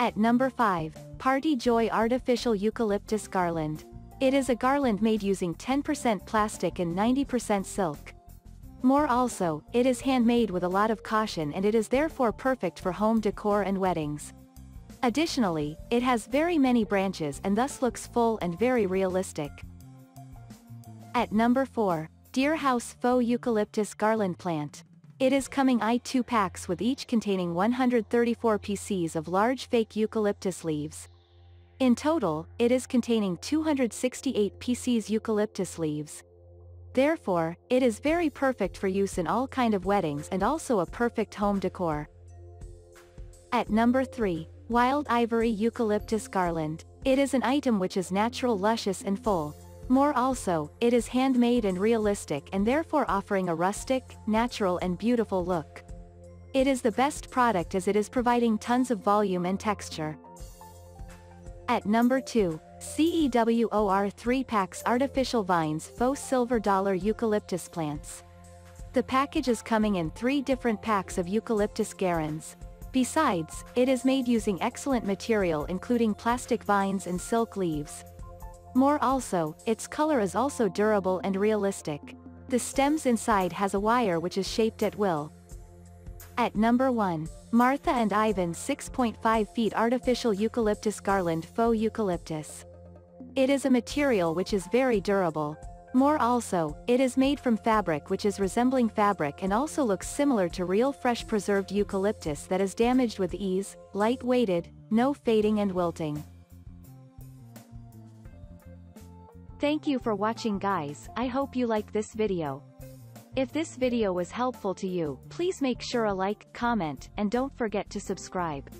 At number 5, Party Joy Artificial Eucalyptus Garland. It is a garland made using 10% plastic and 90% silk. More also, it is handmade with a lot of caution and it is therefore perfect for home decor and weddings. Additionally, it has very many branches and thus looks full and very realistic. At number 4, DearHouse Faux Eucalyptus Garland Plant. It is coming i2 packs with each containing 134 PCs of large fake eucalyptus leaves. In total, it is containing 268 PCs eucalyptus leaves. Therefore, it is very perfect for use in all kind of weddings and also a perfect home decor. At number 3, Wild Ivory Eucalyptus Garland. It is an item which is natural luscious and full, more also, it is handmade and realistic and therefore offering a rustic, natural and beautiful look. It is the best product as it is providing tons of volume and texture. At number 2, CEWOR 3 Packs Artificial Vines Faux Silver Dollar Eucalyptus Plants. The package is coming in three different packs of eucalyptus garlands. Besides, it is made using excellent material including plastic vines and silk leaves. More also, its color is also durable and realistic. The stems inside has a wire which is shaped at will. At number 1. Martha and Ivan 6.5 feet artificial eucalyptus garland faux eucalyptus. It is a material which is very durable. More also, it is made from fabric which is resembling fabric and also looks similar to real fresh preserved eucalyptus that is damaged with ease, light-weighted, no fading and wilting. Thank you for watching guys, I hope you like this video. If this video was helpful to you, please make sure a like, comment, and don't forget to subscribe.